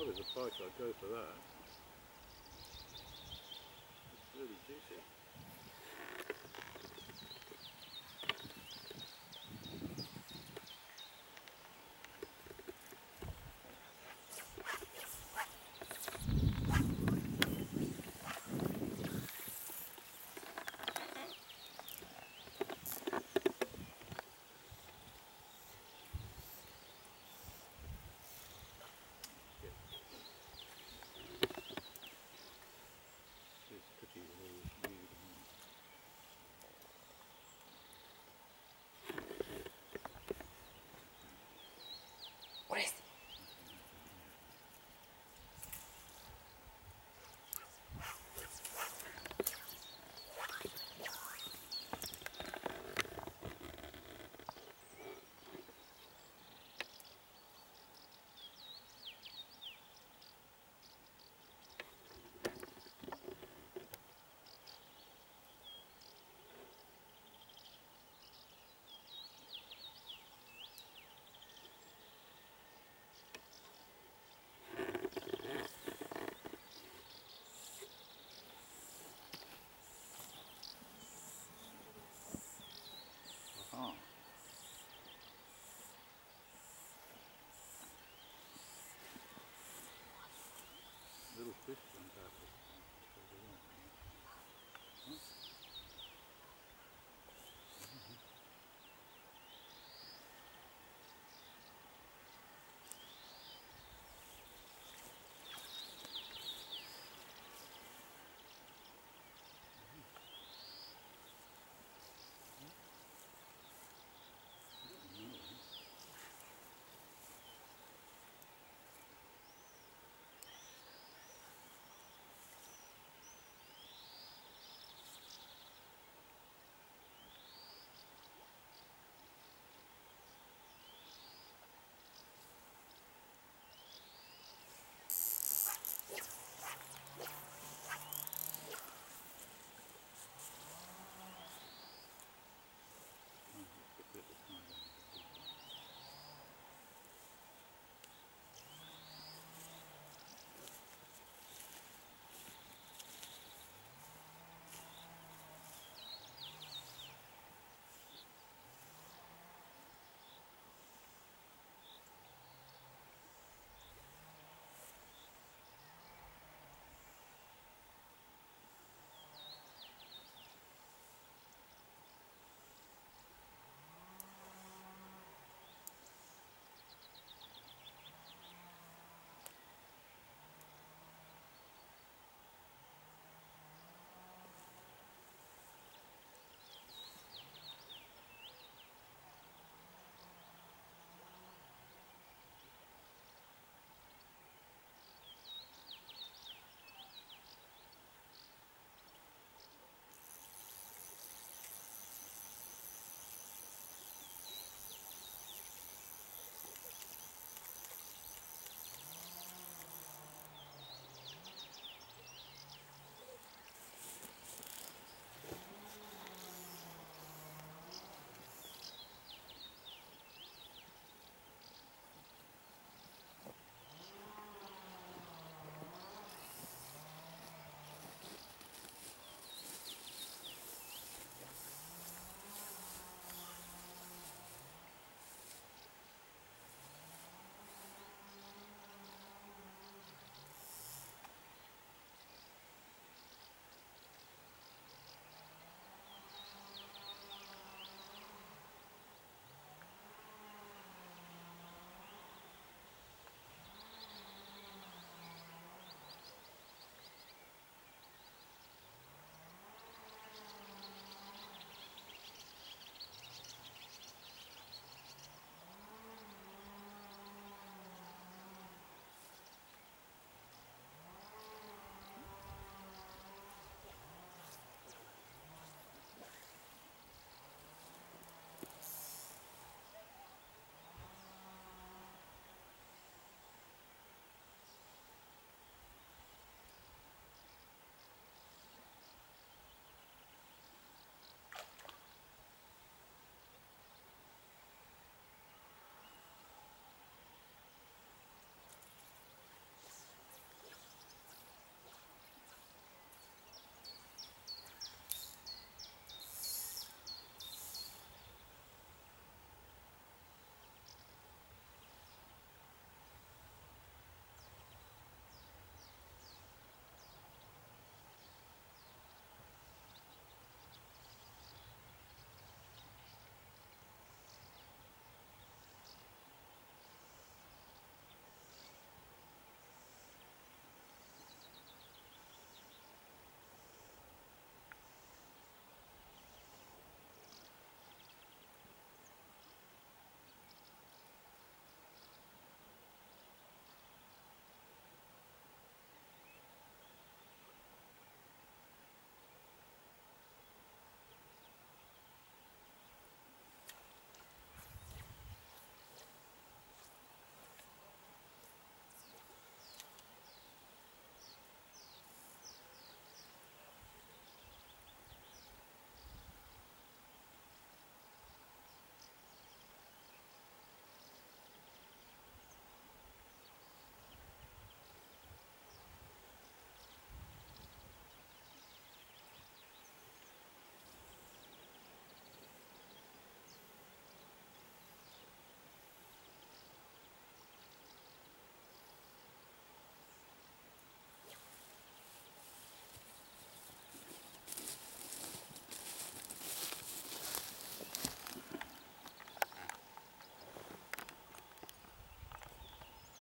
there's a price, I'd go for that. It's really juicy. 感んだと。